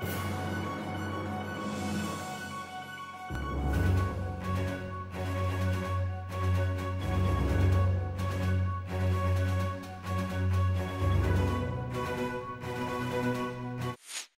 Bye.